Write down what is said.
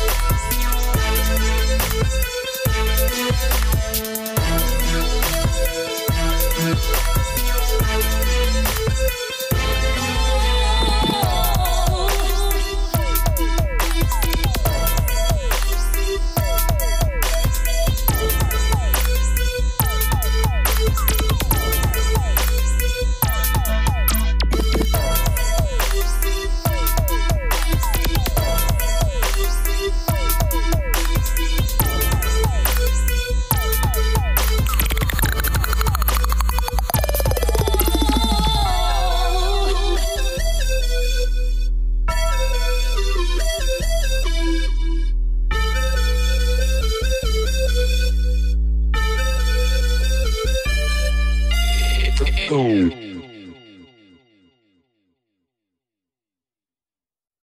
you Oh.